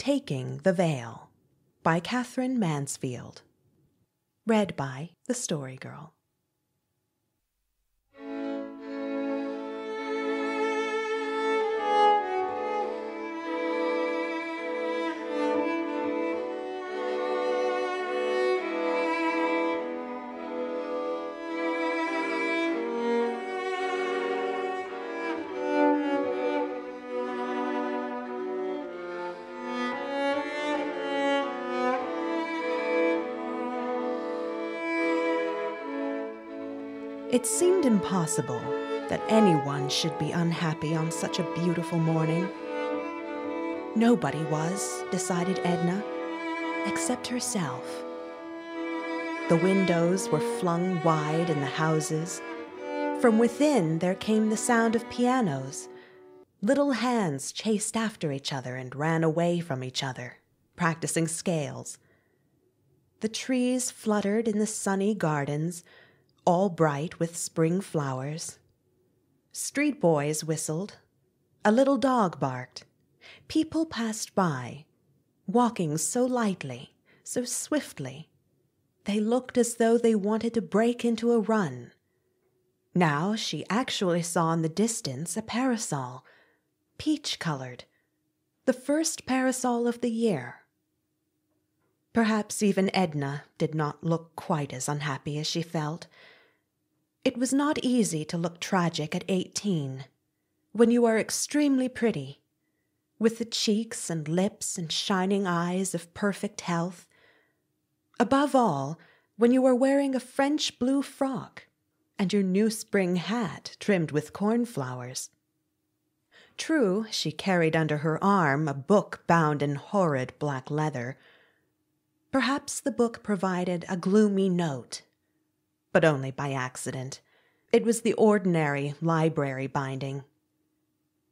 Taking the Veil by Katherine Mansfield. Read by The Story Girl. It seemed impossible that anyone should be unhappy on such a beautiful morning. Nobody was, decided Edna, except herself. The windows were flung wide in the houses. From within there came the sound of pianos. Little hands chased after each other and ran away from each other, practicing scales. The trees fluttered in the sunny gardens all bright with spring flowers. Street boys whistled. A little dog barked. People passed by, walking so lightly, so swiftly. They looked as though they wanted to break into a run. Now she actually saw in the distance a parasol, peach colored, the first parasol of the year. Perhaps even Edna did not look quite as unhappy as she felt. It was not easy to look tragic at eighteen, when you are extremely pretty, with the cheeks and lips and shining eyes of perfect health. Above all, when you are wearing a French blue frock and your new spring hat trimmed with cornflowers. True, she carried under her arm a book bound in horrid black leather. Perhaps the book provided a gloomy note but only by accident. It was the ordinary library binding.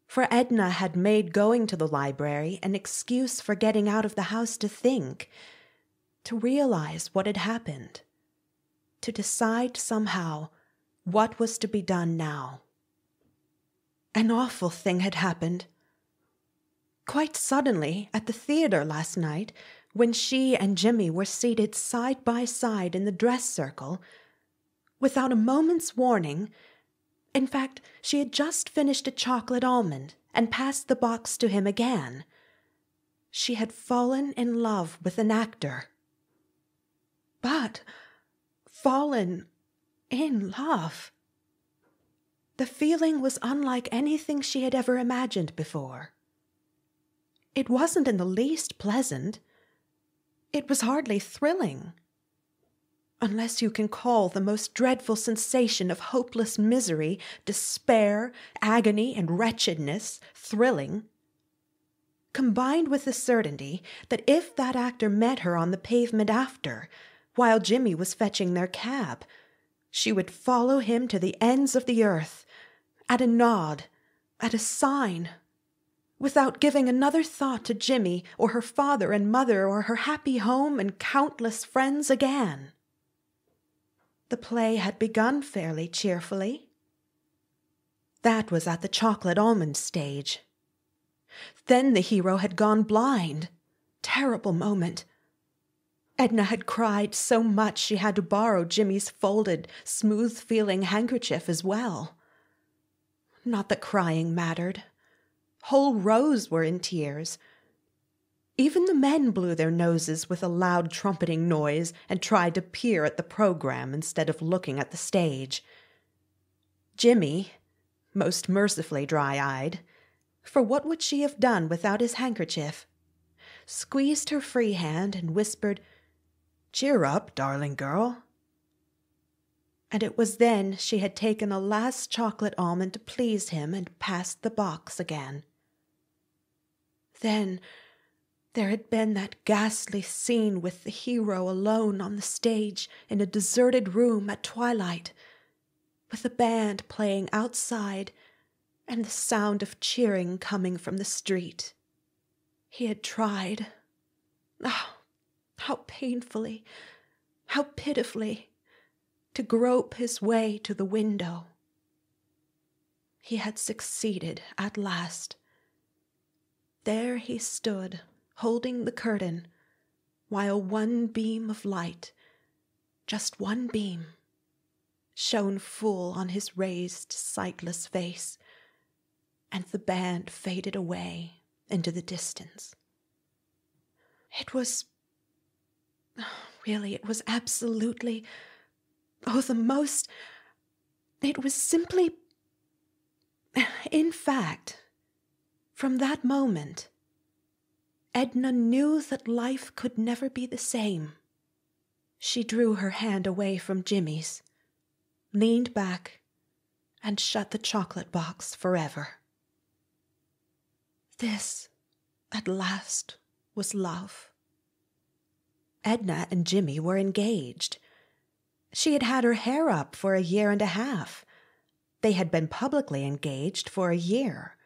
For Edna had made going to the library an excuse for getting out of the house to think, to realize what had happened, to decide somehow what was to be done now. An awful thing had happened. Quite suddenly, at the theater last night, when she and Jimmy were seated side by side in the dress circle, without a moment's warning. In fact, she had just finished a chocolate almond and passed the box to him again. She had fallen in love with an actor. But fallen in love. The feeling was unlike anything she had ever imagined before. It wasn't in the least pleasant. It was hardly thrilling unless you can call the most dreadful sensation of hopeless misery, despair, agony, and wretchedness thrilling. Combined with the certainty that if that actor met her on the pavement after, while Jimmy was fetching their cab, she would follow him to the ends of the earth, at a nod, at a sign, without giving another thought to Jimmy or her father and mother or her happy home and countless friends again. The play had begun fairly cheerfully. That was at the chocolate almond stage. Then the hero had gone blind. Terrible moment. Edna had cried so much she had to borrow Jimmy's folded, smooth feeling handkerchief as well. Not that crying mattered. Whole rows were in tears, even the men blew their noses with a loud trumpeting noise and tried to peer at the program instead of looking at the stage. Jimmy, most mercifully dry eyed, for what would she have done without his handkerchief? Squeezed her free hand and whispered, Cheer up, darling girl. And it was then she had taken a last chocolate almond to please him and passed the box again. Then there had been that ghastly scene with the hero alone on the stage in a deserted room at twilight, with the band playing outside and the sound of cheering coming from the street. He had tried. Oh, how painfully, how pitifully, to grope his way to the window. He had succeeded at last. There he stood holding the curtain, while one beam of light, just one beam, shone full on his raised, sightless face, and the band faded away into the distance. It was. Really, it was absolutely. Oh, the most. It was simply. In fact, from that moment, Edna knew that life could never be the same. She drew her hand away from Jimmy's, leaned back, and shut the chocolate box forever. This, at last, was love. Edna and Jimmy were engaged. She had had her hair up for a year and a half. They had been publicly engaged for a year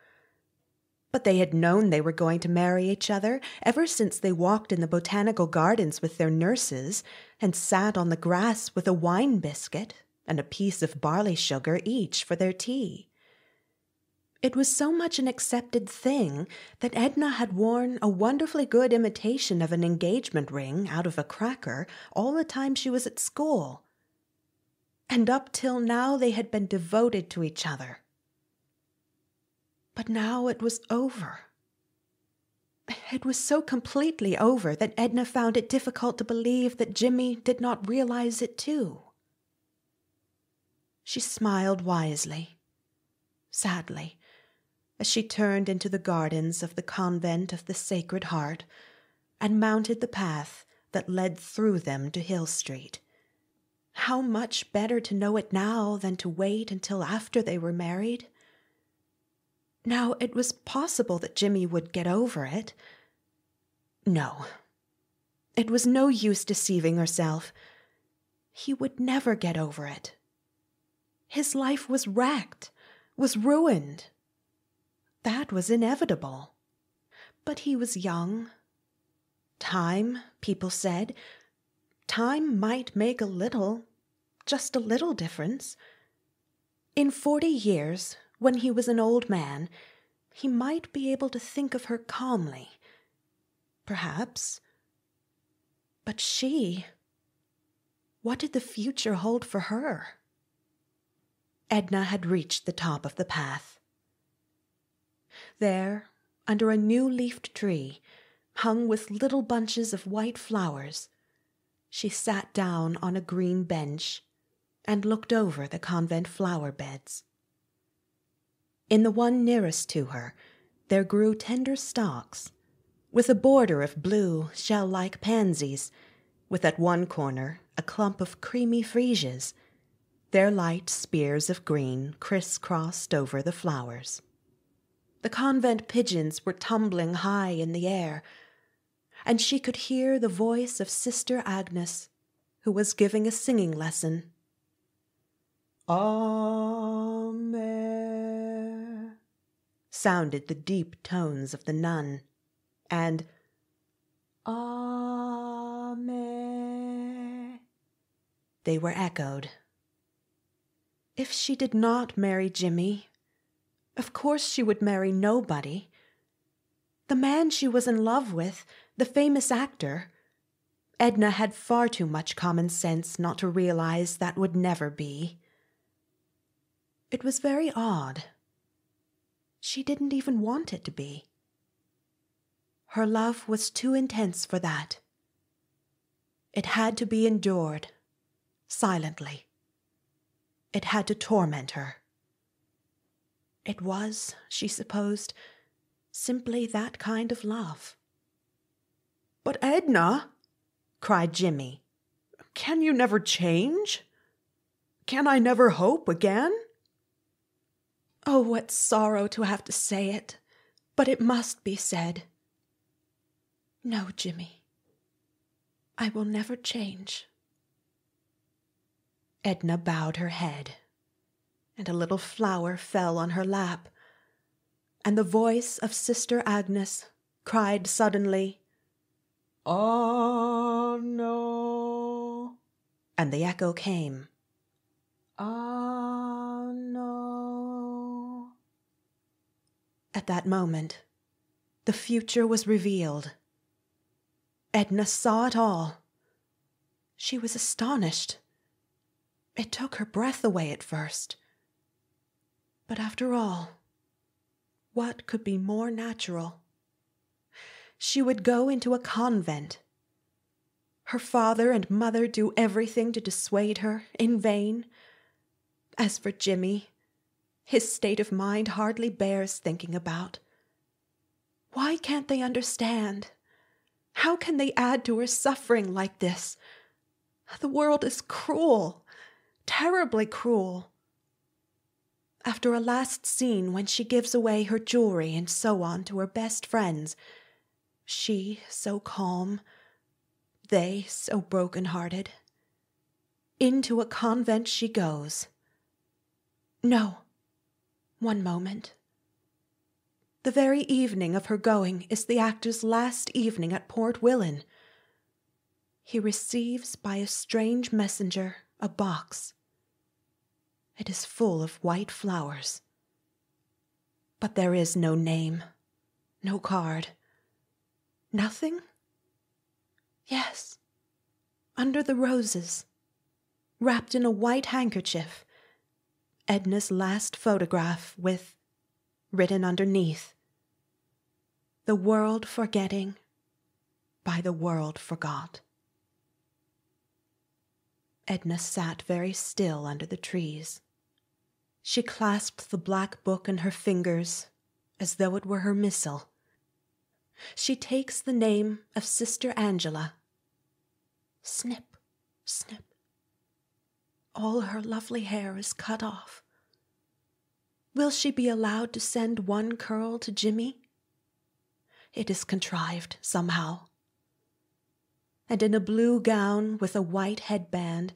but they had known they were going to marry each other ever since they walked in the botanical gardens with their nurses and sat on the grass with a wine biscuit and a piece of barley sugar each for their tea. It was so much an accepted thing that Edna had worn a wonderfully good imitation of an engagement ring out of a cracker all the time she was at school. And up till now they had been devoted to each other but now it was over. It was so completely over that Edna found it difficult to believe that Jimmy did not realize it too. She smiled wisely, sadly, as she turned into the gardens of the convent of the Sacred Heart and mounted the path that led through them to Hill Street. How much better to know it now than to wait until after they were married. Now, it was possible that Jimmy would get over it. No. It was no use deceiving herself. He would never get over it. His life was wrecked, was ruined. That was inevitable. But he was young. Time, people said, time might make a little, just a little difference. In forty years, when he was an old man, he might be able to think of her calmly. Perhaps. But she. What did the future hold for her? Edna had reached the top of the path. There, under a new leafed tree, hung with little bunches of white flowers, she sat down on a green bench and looked over the convent flower beds. In the one nearest to her, there grew tender stalks, with a border of blue, shell like pansies, with at one corner a clump of creamy freesias, their light spears of green criss-crossed over the flowers. The convent pigeons were tumbling high in the air, and she could hear the voice of Sister Agnes, who was giving a singing lesson. Amen sounded the deep tones of the nun, and Amen. They were echoed. If she did not marry Jimmy, of course she would marry nobody. The man she was in love with, the famous actor, Edna had far too much common sense not to realize that would never be. It was very odd she didn't even want it to be. Her love was too intense for that. It had to be endured, silently. It had to torment her. It was, she supposed, simply that kind of love. But Edna, cried Jimmy, can you never change? Can I never hope again? Oh, what sorrow to have to say it, but it must be said. No, Jimmy, I will never change. Edna bowed her head, and a little flower fell on her lap, and the voice of Sister Agnes cried suddenly, Oh, no. And the echo came, Ah, At that moment, the future was revealed, Edna saw it all. She was astonished. It took her breath away at first. But after all, what could be more natural? She would go into a convent. Her father and mother do everything to dissuade her in vain. As for Jimmy, his state of mind hardly bears thinking about. Why can't they understand? How can they add to her suffering like this? The world is cruel, terribly cruel. After a last scene when she gives away her jewelry and so on to her best friends, she so calm, they so broken hearted. Into a convent she goes. No, one moment. The very evening of her going is the actor's last evening at Port Willin. He receives by a strange messenger a box. It is full of white flowers. But there is no name, no card. Nothing? Yes, under the roses, wrapped in a white handkerchief, Edna's last photograph with, written underneath, The world forgetting, by the world forgot. Edna sat very still under the trees. She clasped the black book in her fingers as though it were her missal. She takes the name of Sister Angela. Snip, snip. All her lovely hair is cut off. Will she be allowed to send one curl to Jimmy? It is contrived somehow. And in a blue gown with a white headband,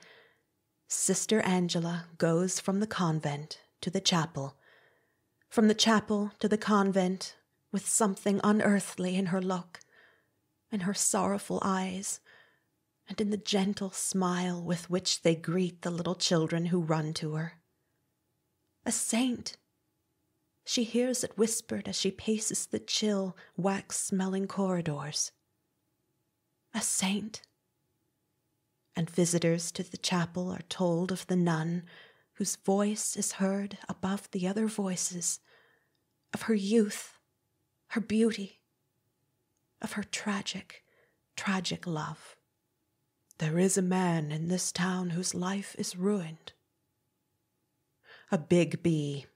Sister Angela goes from the convent to the chapel, from the chapel to the convent with something unearthly in her look, in her sorrowful eyes, and in the gentle smile with which they greet the little children who run to her. A saint! She hears it whispered as she paces the chill, wax smelling corridors. A saint! And visitors to the chapel are told of the nun whose voice is heard above the other voices, of her youth, her beauty, of her tragic, tragic love. There is a man in this town whose life is ruined. A big bee,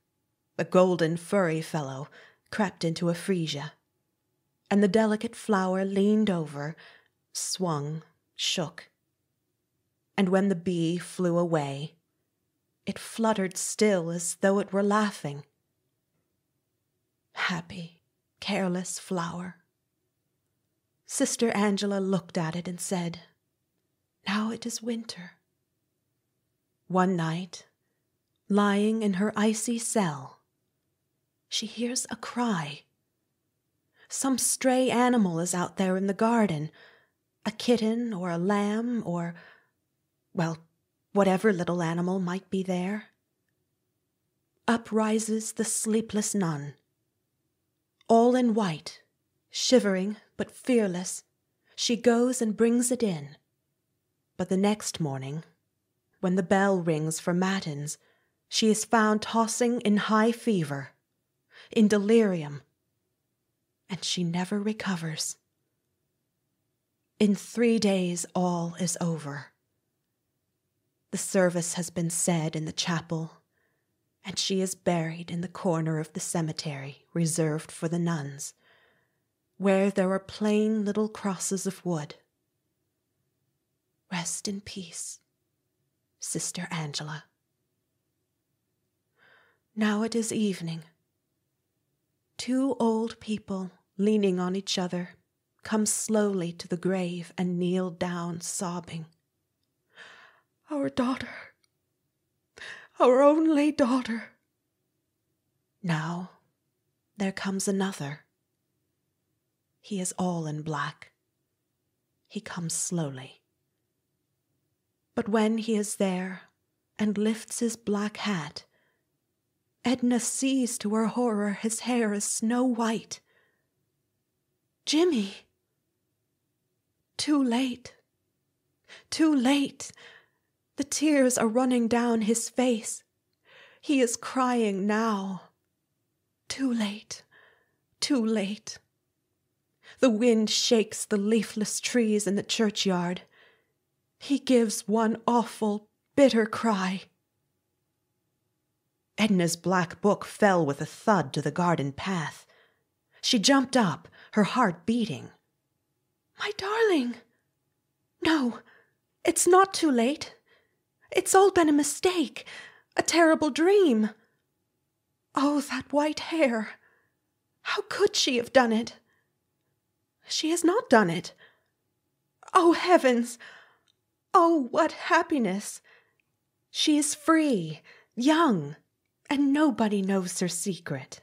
a golden furry fellow, crept into a freesia, and the delicate flower leaned over, swung, shook. And when the bee flew away, it fluttered still as though it were laughing. Happy, careless flower. Sister Angela looked at it and said, now it is winter. One night, lying in her icy cell, she hears a cry. Some stray animal is out there in the garden a kitten or a lamb or, well, whatever little animal might be there. Up rises the sleepless nun. All in white, shivering but fearless, she goes and brings it in. But the next morning, when the bell rings for matins, she is found tossing in high fever, in delirium, and she never recovers. In three days, all is over. The service has been said in the chapel, and she is buried in the corner of the cemetery reserved for the nuns, where there are plain little crosses of wood Rest in peace, Sister Angela. Now it is evening. Two old people, leaning on each other, come slowly to the grave and kneel down, sobbing. Our daughter, our only daughter. Now there comes another. He is all in black. He comes slowly. But when he is there and lifts his black hat, Edna sees to her horror his hair is snow white. Jimmy! Too late. Too late. The tears are running down his face. He is crying now. Too late. Too late. The wind shakes the leafless trees in the churchyard. He gives one awful, bitter cry. Edna's black book fell with a thud to the garden path. She jumped up, her heart beating. My darling! No, it's not too late. It's all been a mistake, a terrible dream. Oh, that white hair! How could she have done it? She has not done it. Oh, heavens! Oh, what happiness! She is free, young, and nobody knows her secret.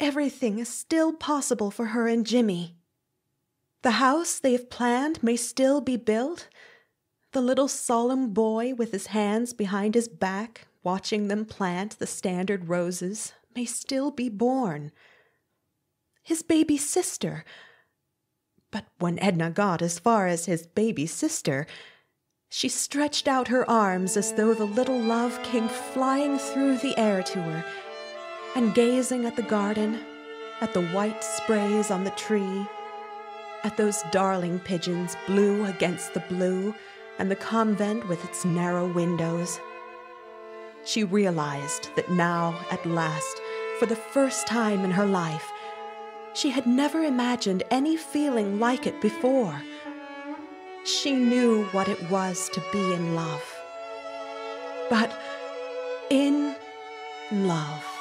Everything is still possible for her and Jimmy. The house they have planned may still be built. The little solemn boy with his hands behind his back, watching them plant the standard roses, may still be born. His baby sister. But when Edna got as far as his baby sister, she stretched out her arms as though the little love came flying through the air to her, and gazing at the garden, at the white sprays on the tree, at those darling pigeons blue against the blue, and the convent with its narrow windows. She realized that now, at last, for the first time in her life, she had never imagined any feeling like it before she knew what it was to be in love. But in love.